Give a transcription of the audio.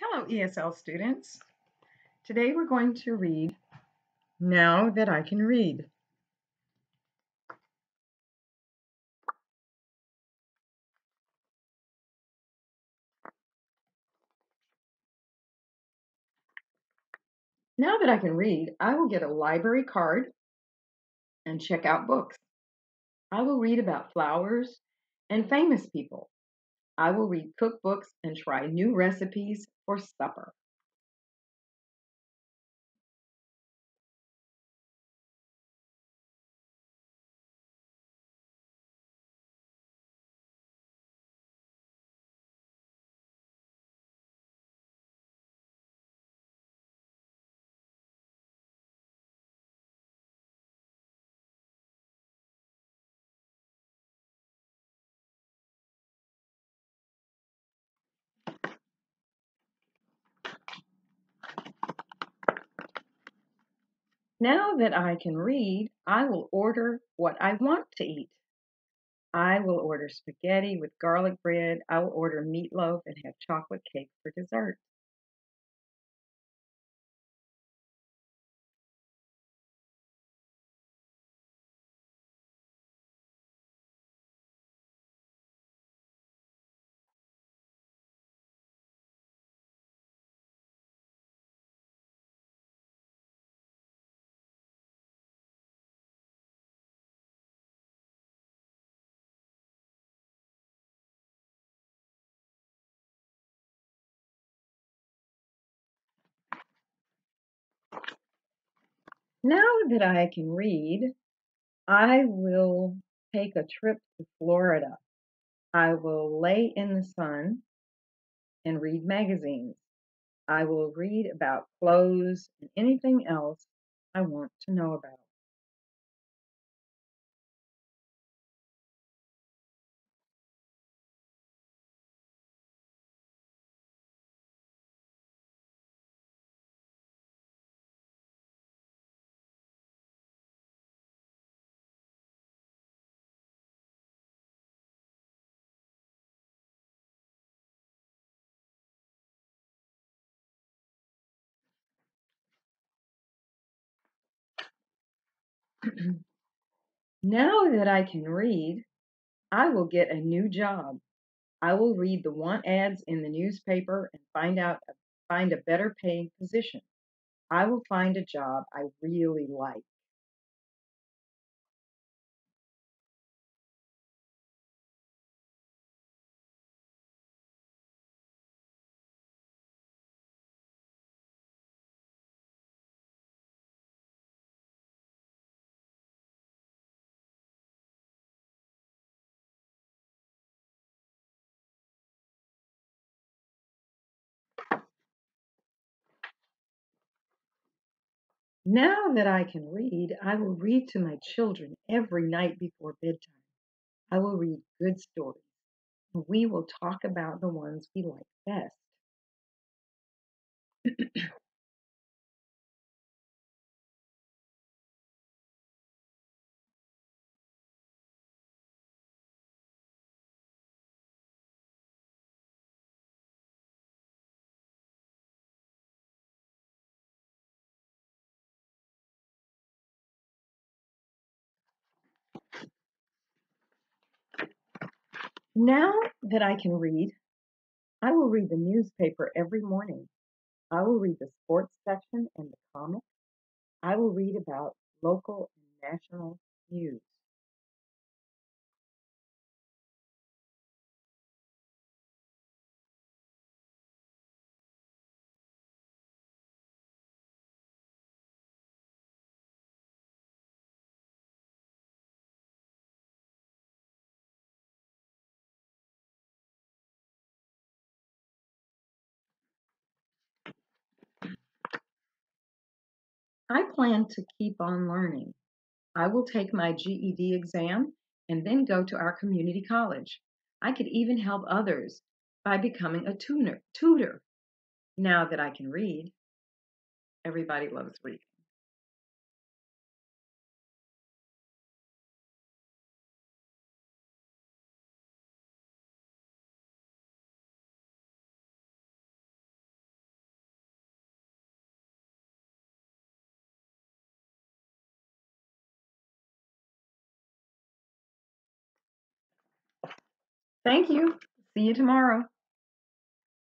Hello, ESL students. Today we're going to read Now That I Can Read. Now that I can read, I will get a library card and check out books. I will read about flowers and famous people. I will read cookbooks and try new recipes for supper. Now that I can read, I will order what I want to eat. I will order spaghetti with garlic bread. I will order meatloaf and have chocolate cake for dessert. Now that I can read, I will take a trip to Florida. I will lay in the sun and read magazines. I will read about clothes and anything else I want to know about. now that I can read, I will get a new job. I will read the want ads in the newspaper and find out find a better paying position. I will find a job I really like. Now that I can read, I will read to my children every night before bedtime. I will read good stories. And we will talk about the ones we like best. Now that I can read, I will read the newspaper every morning. I will read the sports section and the comics. I will read about local and national news. I plan to keep on learning. I will take my GED exam and then go to our community college. I could even help others by becoming a tutor. tutor. Now that I can read, everybody loves reading. Thank you. See you tomorrow.